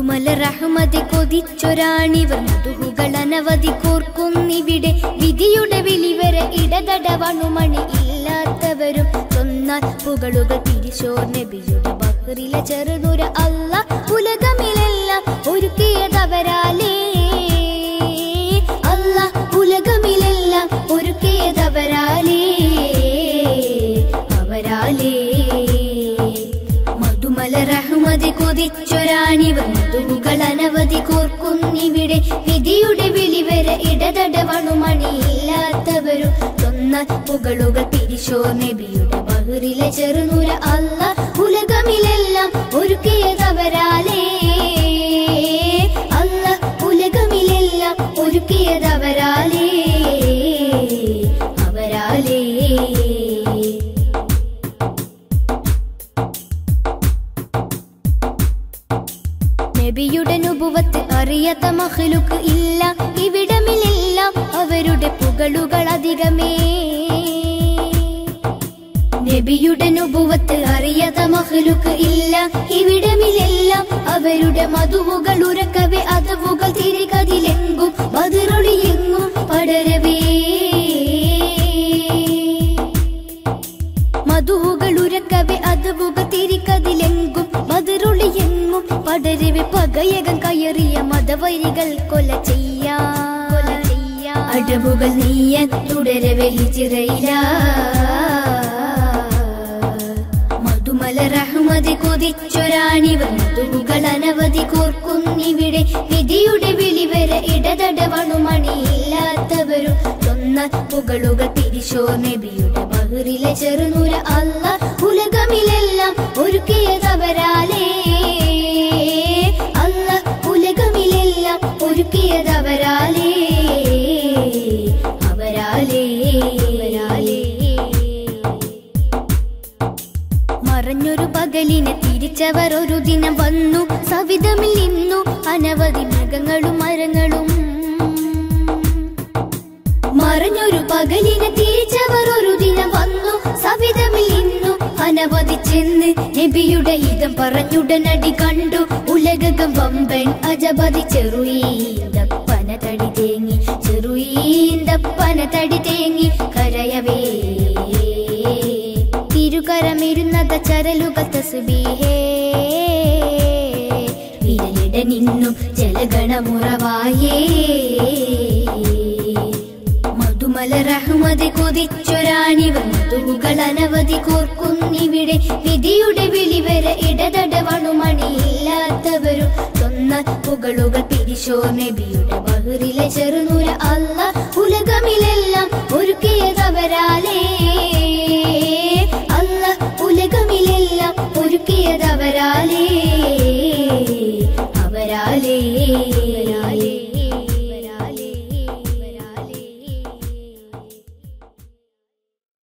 മലറഹ്മതി കൊതിച്ചൊരാണിവർ മധുഹുകൾ അനവധി കോർക്കുന്നിവിടെ വിധിയുടെ വിളിവരെ ഇടതടവണുമണി ഇല്ലാത്തവരും തൊന്നാൽ പുകളുകൾ തിരിശോ നബിയുടെ ബഹറിലെ ചെറുനുര അല്ല. ഉലകമിലെല്ലാം ഒരുക്കിയതവരാലേ റഹ്മതി കൊതിച്ചൊരാണിവർ മധുകൾ അനവധി കോർക്കുന്നിവിടെ വിധിയുടെ വിളിവരെ ഇടതടവണുമണിയില്ലാത്തവരും തൊന്ന പുകളുകൾ പിരിശോ നബിയുടെ ബഹുറിലെ ചെറുനൂര അല്ല. ഉലകമിലെല്ലാം ഒരുക്കിയതവരാലേ. അല്ല ഉലകമിലെല്ലാം ഒരുക്കിയതവരാലേ. അവരാലേ. നബിയുടെ നുപുവത്ത് അറിയാത്ത മഹ്ലുക്ക് ഇല്ല ഇവിടമിലെല്ലാം അവരുടെ പുകളുകൾ അധികമേ. നബിയുടെ നുപുവത്ത് അറിയാത്ത മഹ്ലുക്ക് ഇല്ല ഇവിടമിലെല്ലാം അവരുടെ മധുവുകൾ ഉറക്കവേ അതവുകൾ തിരികതിലെങ്കും ബതിറൊളിയെങ്ങും പടരവേ പകയകം കയറിയ മതവൈരികൾ കൊല ചെയ്യാ. അടവുകൾ നീയൻ തുടരവെ ഹിജിറയില മധുമല റഹ്മതി കൊതിച്ചൊരാണിവർ മധുവുകൾ അനവധി കോർക്കുന്നിവിടെ. വിധിയുടെ വിളിവരെ ഇടതടവണുമണിയില്ലാത്തവരും ചൊന്ന പുകളുകൾ തിരിശോ നബിയുടെ ബഹറിലെ ചെറുനൂര അല്ല. ഉലകമിലെല്ലാം ഒരുക്കിയതവരാലേ. മറഞ്ഞൊരു പകലിനെ തിരിച്ചവർ ഒരു ദിനം വന്നു. സവിധമിൽ നിന്നു അനവധി മൃഗങ്ങളും മരങ്ങളും. മറഞ്ഞൊരു പകലിനെ തിരിച്ചവർ ഒരു ദിനം വന്നു. സവിധമിൽ നിന്നു അനവധി ചെന്ന് നബിയുടെ ഇതം പറഞ്ഞുടനടി കണ്ടു. ഉലകം വമ്പൻ അജപതി ചെറുയി തടി തേങ്ങി ചെറുയീന്തപ്പന തടി തേങ്ങി കരയവേ. തിരുകരമിരുന്നത ചരലുക തസ്ബീഹേ. വിരലിട നിന്നും ജലഗണമുറവായേ. മധുമല റഹ്മതി കൊതിച്ചൊരാണിവർ മധുകൾ അനവധി കോർക്കുന്നിവിടെ. വിധിയുടെ വിളിവരെ ഇടതടവണുമണിയില്ലാത്തവരും തൊന്ന പുകളുകൾ പിരിശോ നബിയുടെ ബഹറിലെ ചെറുനൂര അല്ല. ഉലകമിലെല്ലാം